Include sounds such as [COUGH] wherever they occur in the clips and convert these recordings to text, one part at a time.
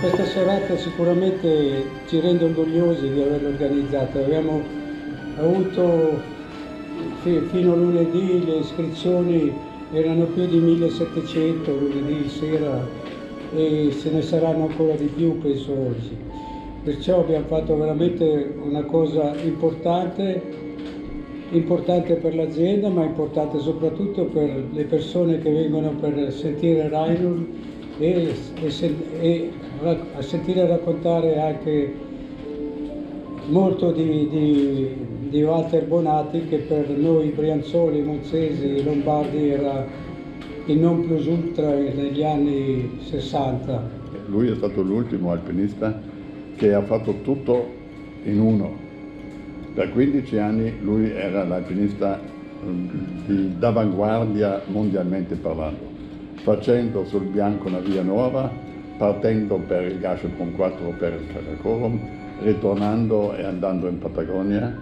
Questa serata sicuramente ci rende orgogliosi di averla organizzata. Abbiamo avuto fino a lunedì le iscrizioni erano più di 1700 lunedì sera e se ne saranno ancora di più penso oggi. Perciò abbiamo fatto veramente una cosa importante, importante per l'azienda ma importante soprattutto per le persone che vengono per sentire Rainur e, e, e a sentire raccontare anche molto di, di, di, Walter Bonatti che per noi Brianzoli, Monzesi, Lombardi era il non plus ultra negli anni 60. Lui è stato l'ultimo alpinista che ha fatto tutto in uno. Per 15 anni lui era l'alpinista mm, d'avanguardia mondialmente parlando facendo sul bianco una via nuova, partendo per il Gashapon 4 per il Karakorum, ritornando e andando in Patagonia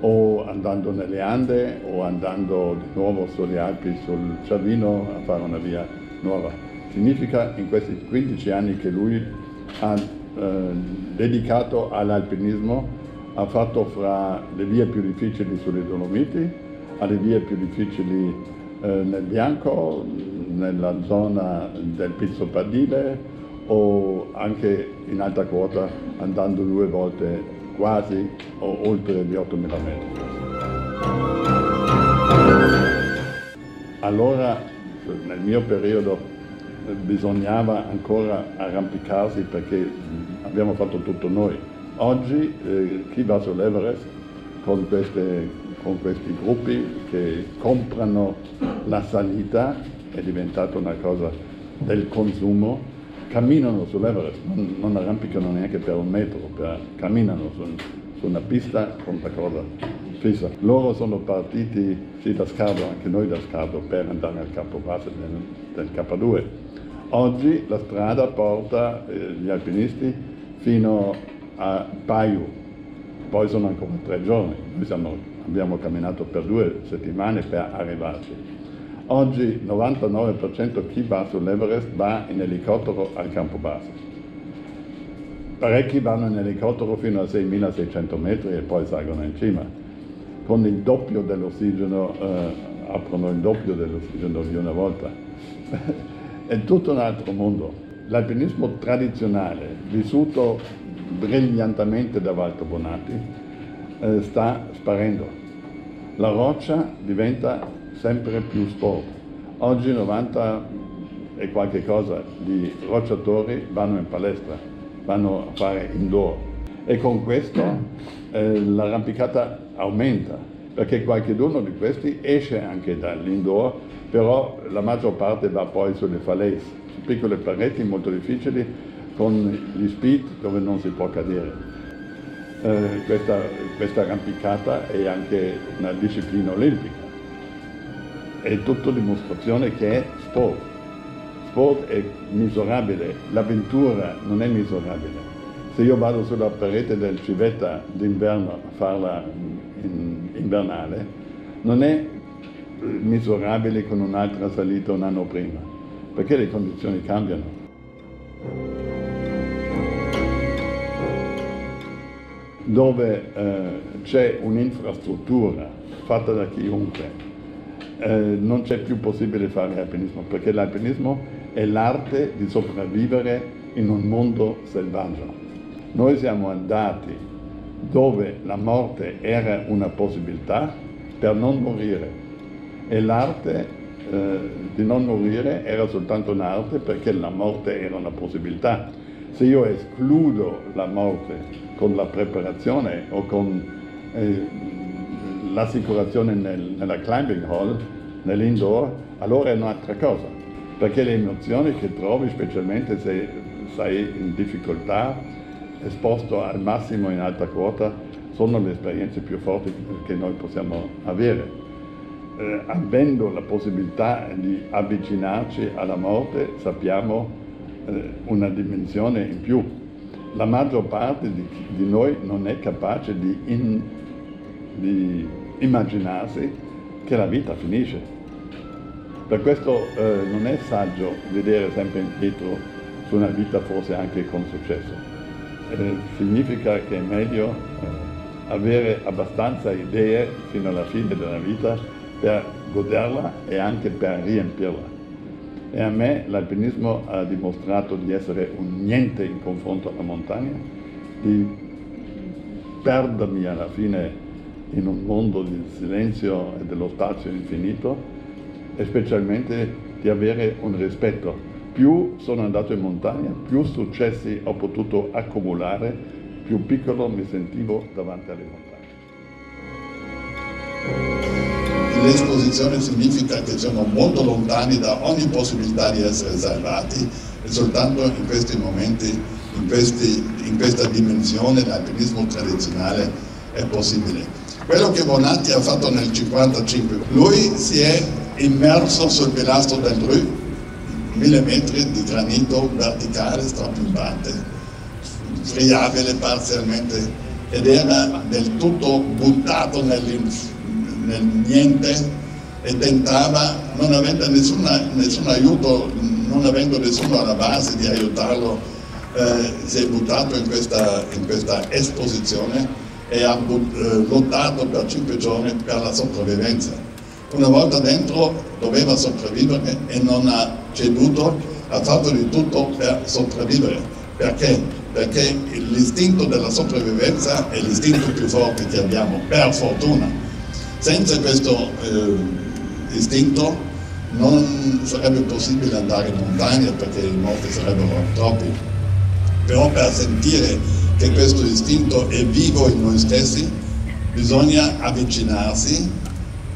o andando nelle Ande o andando di nuovo sulle Alpi, sul Cervino a fare una via nuova. Significa in questi 15 anni che lui ha eh, dedicato all'alpinismo, ha fatto fra le vie più difficili sulle Dolomiti alle vie più difficili eh, nel Bianco, nella zona del Pizzo Padile o anche in alta quota andando due volte quasi o oltre gli 8.000 metri. Allora, nel mio periodo, bisognava ancora arrampicarsi perché abbiamo fatto tutto noi. Oggi eh, chi va sull'Everest con, con questi gruppi che comprano la salita è diventata una cosa del consumo, camminano sull'Everest, non, non, arrampicano neanche per un metro, per, camminano su, su, una pista con una cosa fissa. Loro sono partiti, sì da Scardo, anche noi da Scardo, per andare al capo base del, del K2. Oggi la strada porta eh, gli alpinisti fino a Paiu, poi sono ancora tre giorni, noi siamo, abbiamo camminato per due settimane per arrivarci. Oggi 99% chi va sull'Everest va in elicottero al campo base. Parecchi vanno in elicottero fino a 6.600 metri e poi salgono in cima. Con il doppio dell'ossigeno, eh, aprono il doppio dell'ossigeno di una volta. [LAUGHS] È tutto un altro mondo. L'alpinismo tradizionale, vissuto brillantemente da Walter Bonatti, eh, sta sparendo. La roccia diventa sempre più sport. Oggi 90 e qualche cosa di rocciatori vanno in palestra, vanno a fare indoor e con questo eh, l'arrampicata aumenta perché qualcuno di questi esce anche dall'indoor, però la maggior parte va poi sulle falaise, su piccole pareti molto difficili con gli speed dove non si può cadere. Eh, questa, questa arrampicata è anche una disciplina olimpica è tutto dimostrazione che è sport. Sport è misurabile, l'avventura non è misurabile. Se io vado sulla parete del civetta d'inverno a farla in invernale, non è misurabile con un'altra salita un anno prima, perché le condizioni cambiano. Dove eh, c'è un'infrastruttura fatta da chiunque, eh, non c'è più possibile fare alpinismo, perché l'alpinismo è l'arte di sopravvivere in un mondo selvaggio. Noi siamo andati dove la morte era una possibilità per non morire e l'arte eh, di non morire era soltanto un'arte perché la morte era una possibilità. Se io escludo la morte con la preparazione o con eh, l'assicurazione nel, nella climbing hall, nell'indoor, allora è un'altra cosa, perché le emozioni che trovi, specialmente se sei in difficoltà, esposto al massimo in alta quota, sono le esperienze più forti che noi possiamo avere. Eh, avendo la possibilità di avvicinarci alla morte, sappiamo eh, una dimensione in più. La maggior parte di, di noi non è capace di, in, di immaginarsi che la vita finisce. Per questo eh, non è saggio vedere sempre indietro su una vita forse anche con successo. Eh, significa che è meglio eh, avere abbastanza idee fino alla fine della vita per goderla e anche per riempirla. E a me l'alpinismo ha dimostrato di essere un niente in confronto alla montagna, di perdermi alla fine in un mondo di silenzio e dello spazio infinito e specialmente di avere un rispetto. Più sono andato in montagna, più successi ho potuto accumulare, più piccolo mi sentivo davanti alle montagne. L'esposizione significa che siamo molto lontani da ogni possibilità di essere salvati e soltanto in questi momenti, in, questi, in questa dimensione l'alpinismo tradizionale è possibile. Quello che Bonatti ha fatto nel 1955, lui si è immerso sul pilastro del Dru, mille metri di granito verticale strapimpante, friabile parzialmente, ed era del tutto buttato nel, nel niente e tentava, non avendo nessuna, nessun aiuto, non avendo nessuno alla base di aiutarlo, eh, si è buttato in questa, in questa esposizione e ha eh, lottato per cinque giorni per la sopravvivenza. Una volta dentro doveva sopravvivere e non ha ceduto, ha fatto di tutto per sopravvivere. Perché? Perché l'istinto della sopravvivenza è l'istinto più forte che abbiamo, per fortuna. Senza questo eh, istinto non sarebbe possibile andare in montagna perché i morti sarebbero troppi. Però per sentire che questo istinto è vivo in noi stessi, bisogna avvicinarsi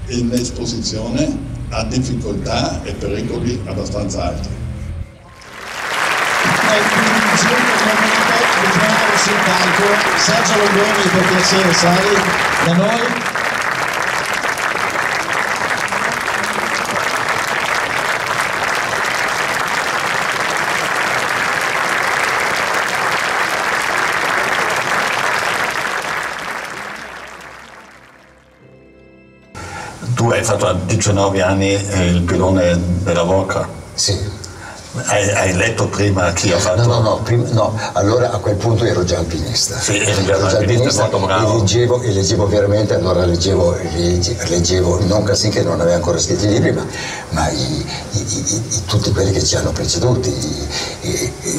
in esposizione a difficoltà e pericoli abbastanza alti. Sergio Longoni per piacere sali da noi hai fatto a 19 anni il pilone della Voca. Sì. Hai, hai, letto prima chi ha fatto? No, no, no, prima, no, allora a quel punto ero già alpinista. Sì, ero alpinista, molto bravo. E leggevo, e leggevo veramente, allora leggevo, leggevo non che non aveva ancora scritto i libri, ma, ma i, i, i, tutti quelli che ci hanno preceduti,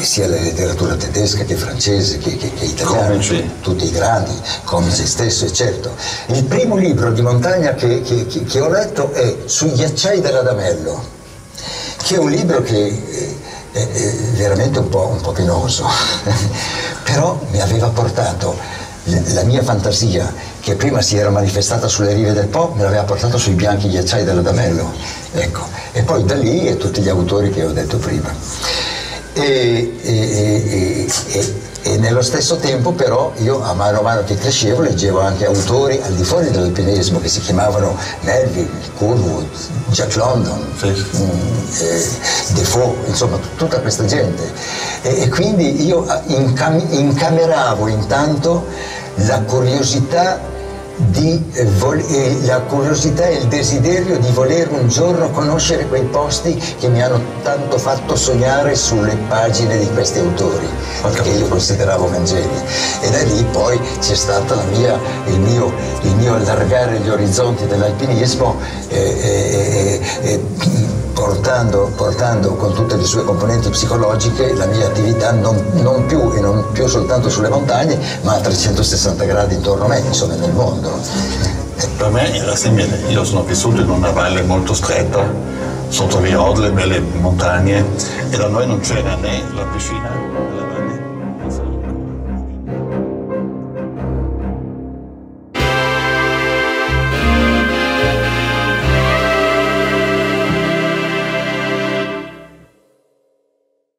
sia la letteratura tedesca che francese che, che, che italiana, tutti i grandi, Comici stesso, e certo. Il primo libro di montagna che, che ho letto è Sui ghiacciai dell'Adamello che è un libro che eh, è, è veramente un po', un po penoso, [LAUGHS] però mi aveva portato la mia fantasia che prima si era manifestata sulle rive del Po, me l'aveva portato sui bianchi ghiacciai dell'Adamello. Ecco. E poi da lì e tutti gli autori che ho detto prima. E, e, e, e, nello stesso tempo però io a mano a mano che crescevo leggevo anche autori al di fuori dell'alpinismo che si chiamavano Melville, Coolwood, Jack London, sì. mm, Defoe, insomma tutta questa gente. E, quindi io incam- incameravo intanto la curiosità di, eh, la curiosità e il desiderio di voler un giorno conoscere quei posti che mi hanno tanto fatto sognare sulle pagine di questi autori, che io consideravo Vangeli. E da lì poi c'è stato mia, il, mio, il, mio, allargare gli orizzonti dell'alpinismo. Eh, eh, eh portando, portando, con tutte le sue componenti psicologiche la mia attività non, non, più e non più soltanto sulle montagne, ma a 360 gradi intorno a me, insomma nel mondo. Per me era simile, io sono vissuto in una valle molto stretta, sotto le odle, nelle montagne, e da noi non c'era né la piscina